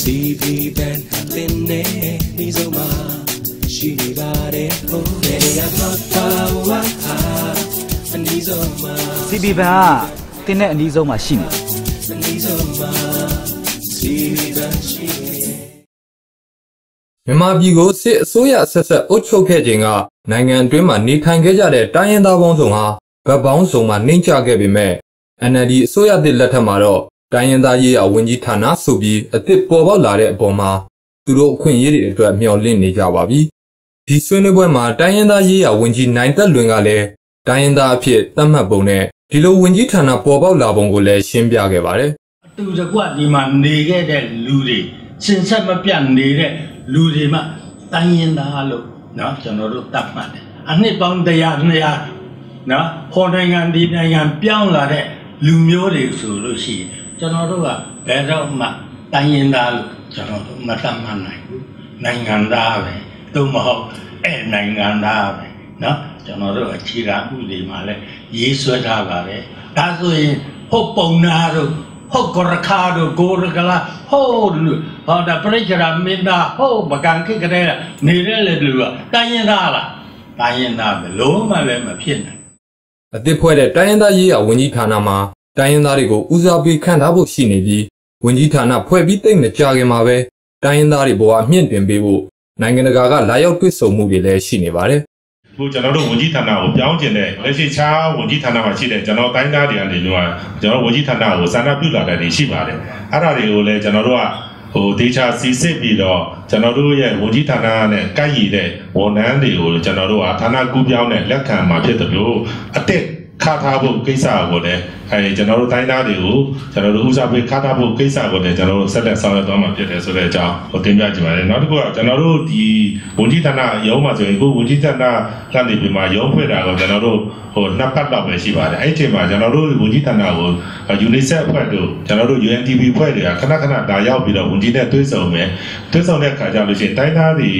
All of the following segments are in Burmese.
CB band တင်နေဒီဆုံးမှာရှိနေပါတယ်ဟိုဘယ်ရတော့ပါဝါအနီးဆုံးမှာ CB ဘန်ကတင်းတဲ့အနီးဆုံးမှာရှိနေတယ်အနီးဆုံးမှာ CB band ရှိနေမြန်မာပြည်ကိုစစ်အစိုးရဆက်ဆက်အုပ်ချုပ်ခဲ့ခြင်းကနိုင်ငံအတွင်းမှာနေထိုင်ခဲ့ကြတဲ့တိုင်းရင်းသားပေါင်းစုံဟာဗတ်ပေါင်းစုံမှာနှိမ့်ချခဲ့ပေမဲ့ NLD အစိုးရသစ်လက်ထက်မှာတော့ တိုင်းရင်းသားရေးရာဝန်ကြီးဌာနဆိုပြီးအသစ်ပေါ်ပေါက်လာတဲ့အပေါ်မှာသူတို့အခွင့်အရေးတွေအတွက်မျှော်လင့်နေကြပါပြီ။ဒီဆွေးနွေးပွဲမှာတိုင်းရင်းသားရေးရာဝန်ကြီးနိုင်သက်လွင်ကလည်းတိုင်းရင်းသားအဖြစ်သတ်မှတ်ပုံနဲ့ဒီလိုဝန်ကြီးဌာနပေါ်ပေါက်လာပုံကိုလည်းရှင်းပြခဲ့ပါတယ်။အတူတကွဒီမှာနေခဲ့တဲ့လူတွေစင်ဆက်မပြတ်နေတဲ့လူတွေမှတိုင်းရင်းသားလို့နော်ကျွန်တော်တို့တတ်မှတ်တယ်။အနှစ်ပေါင်း100 200နော်ဟောနိုင်ငံဒီနိုင်ငံပြောင်းလာတဲ့လူမျိုးတွေဆိုလို့ရှိရင် ကျွန်တော်တို့ကဘယ်တော့မှတိုင်းရင်သားလို့ကျွန်တော်တို့မတတ်မှတ်နိုင်ဘူးနိုင်ငံသားပဲသို့မဟုတ်အဲ့နိုင်ငံသားပဲเนาะကျွန်တော်တို့အခြေခံဥပဒေမှာလည်းရေးဆွဲထားပါတယ်ဒါဆိုရင်ဟုတ်ပုံနာတို့ဟုတ်ကရခါတို့ကိုရကလာဟုတ်လူဟောဒါပြိချရာမင်းသားဟုတ်မကန်ခိကတဲ့နေတဲ့လေလူကတိုင်းရင်သားလားတိုင်းရင်သားဘယ်လုံးမှလည်းမဖြစ်နိုင် အသစ်ဖွဲ့တဲ့တိုင်းရင်းသားရေးရာဝန်ကြီးဌာနမှာ တိုင်းရင်းသားတွေကိုဦးစားပေးခန့်ထားဖို့ရှိနေပြီးဝန်ကြီးဌာနဖွဲ့ပြီးသိမ့်မကြခင်မှာပဲတိုင်းရင်းသားတွေဘဝအမြင့်တင်ပေးဖို့နိုင်ငံတကာကလာရောက်တွေ့ဆုံမှုတွေလည်းရှိနေပါတယ်ခုကျွန်တော်တို့ဝန်ကြီးဌာနကိုပြောင်းကျင်တဲ့လက်ရှိခြားဝန်ကြီးဌာနမှာရှိတဲ့ကျွန်တော်တိုင်းသားတွေကနေပြီးတော့ကျွန်တော်ဝန်ကြီးဌာနကိုစာနာပြုလာတဲ့တွေရှိပါတယ်အဲ့ဒါတွေကိုလည်းကျွန်တော်တို့ကဟိုဒေချာစီစစ်ပြီးတော့ကျွန်တော်တို့ရဲ့ဝန်ကြီးဌာနနဲ့ကိုက်ရည်တဲ့ဝန်ထမ်းတွေကိုကျွန်တော်တို့ကဌာနကူးပြောင်းတဲ့လက်ခံမှာဖြစ်တယ်လို့အတက်ခါ ထားဖို့ကိစ္စကိုလည်းအဲကျွန်တော်တို့တိုင်းသားတွေကိုကျွန်တော်တို့ဦးစားပေးခါထားဖို့ကိစ္စကိုလည်းကျွန်တော်တို့ဆက်လက်ဆောင်ရွက်သွားမှာဖြစ်တယ်ဆိုတဲ့အကြောင်းဟိုတင်ပြချင်ပါတယ်နောက်တစ်ခုကကျွန်တော်တို့ဒီဝန်ကြီးဌာနရုံးမှာဆိုရင်အခုဝန်ကြီးဌာနကနေပြီးမှရုံးဖွဲ့တာကိုကျွန်တော်တို့ဟိုနှစ်ပတ်လောက်ပဲရှိပါတယ်အဲ့ဒီအချိန်မှာကျွန်တော်တို့ဝန်ကြီးဌာနကို UNICEF အဖွဲ့တို့ကျွန်တော်တို့ UNDP အဖွဲ့တွေကခဏခဏဒါရောက်ပြီးတော့ဝန်ကြီးနဲ့တွေ့ဆုံမယ်တွေ့ဆုံတဲ့အခါကျလို့ရှိရင်တိုင်းသားတွေ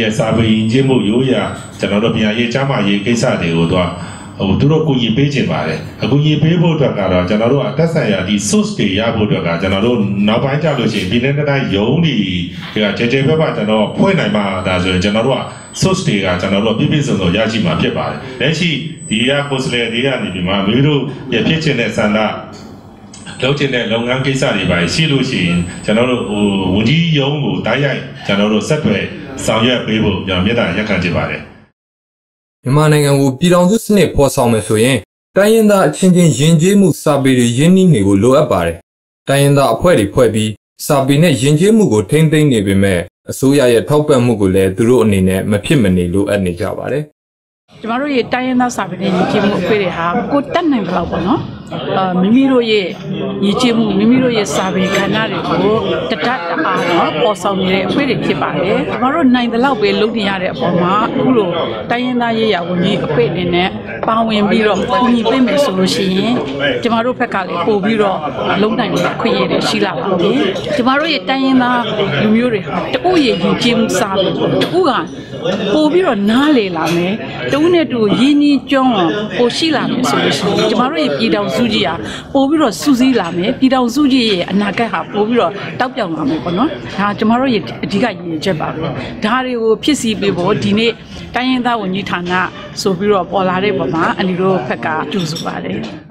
ရဲ့စာပေရင်ကျင်းမှုရိုးရာကျွန်တော်တို့ပြန်ရေးချမ်းမာရေးကိစ္စတွေကိုတော့ ဟိုသူတို့ကိုကြီးပေးခြင်းပါတယ်အခုကြီးပေးဖို့အတွက်ကတော့ကျွန်တော်တို့အသက်ဆိုင်ရာဒီ source တွေရဖို့အတွက်ကကျွန်တော်တို့နောက်ပိုင်းကြလို့ရှိရင်ပြည်내တိုင်းယုံဒီကကျေကျေဘက်မှာကျွန်တော်ဖွဲ့နိုင်မှာဒါဆိုရင်ကျွန်တော်တို့က source တွေကကျွန်တော်တို့ပြည့်ပြည့်စုံစုံရရှိမှာဖြစ်ပါတယ်လက်ရှိဒီက post တွေကနေပြီးမှမိတို့ရဖြစ်ခြင်းတဲ့ဆန္ဒလုပ်ချင်တဲ့လုပ်ငန်းကိစ္စတွေပါရှိလို့ရှိရင်ကျွန်တော်တို့ဟိုဝန်ကြီးရုံးကိုတိုက်ရိုက်ကျွန်တော်တို့ဆက်သွယ်ဆောင်ရွက်ပေးဖို့ကျွန်တော်မြတ်တာရက်ခံချင်ပါတယ် မြန်မာနိုင်ငံကိုပြည်ထောင်စုစနစ်ဖော်ဆောင်မယ်ဆိုရင်တိုင်းရင်းသားအချင်းချင်းယဉ်ကျေးမှုစာပေတွေရင်းနှီးနေဖို့လိုအပ်ပါတယ်။တိုင်းရင်းသားအဖွဲ့တွေဖွဲ့ပြီးစာပေနဲ့ယဉ်ကျေးမှုကိုထိမ့်သိမ်းနေပေမဲ့အစိုးရရဲ့ထောက်ပံ့မှုကိုလည်းသူတို့အနေနဲ့မဖြစ်မနေလိုအပ်နေကြပါတယ်။ကျမတို့ရဲ့တိုင်းရင်းသားစာပေနဲ့ညီချမှုအခွင့်တွေဟာကိုတက်နိုင်ကြတော့ပေါ့နော်အာမိမိတို့ရဲ့ညီချမှုမိမိတို့ရဲ့စာပေခန္ဓာတွေကိုတတတ် အားတော့ပေါ်ဆောင်နေတဲ့အခွင့်တွေဖြစ်ပါတယ်ကျမတို့နိုင်တဲ့လောက်ပဲလုပ်နေရတဲ့အပေါ်မှာအခုလိုတိုင်းရင်းသားရေးရာဝန်ကြီးအခွင့်အနေနဲ့ပါဝင်ပြီးတော့ကူညီပေးမယ်ဆိုလို့ရှိရင်ကျမတို့ဘက်ကလည်းပို့ပြီးတော့လုံနိုင်တဲ့အခွင့်အရေးတွေရှိလာပါပြီကျမတို့ရဲ့တိုင်းရင်းသားလူမျိုးတွေဟာတအို့ရဲ့ယူကျင်းမှုစာပေကိုတအို့ကပို့ပြီးတော့နားလေလာမယ်တဦးနဲ့တူရင်းနှီးကျွမ်းအောင်ပို့ရှိလာမယ်ဆိုလို့ရှိရင်ကျမတို့ရဲ့ပြည်တော်စုကြီးဟာပို့ပြီးတော့စူးစီးလာမယ်ပြည်တော်စုကြီးရဲ့အနာဂတ်ဟာပို့ပြီးတော့တောက်ပြောင်လာမယ်ပေါ့နော်ဒါကျမတို့ရဲ့အဓိကရည်ရွယ်ချက်ပါပဲဒါတွေကိုဖြစ်စီပေးဖို့ဒီနေ့ တိုင်းရင်းသားဝန်ကြီးဌာနဆိုပြီးတော့ပေါ်လာတဲ့ပုံမှာအန်ဒီတို့ဘက်ကကြိုးစားပါတယ်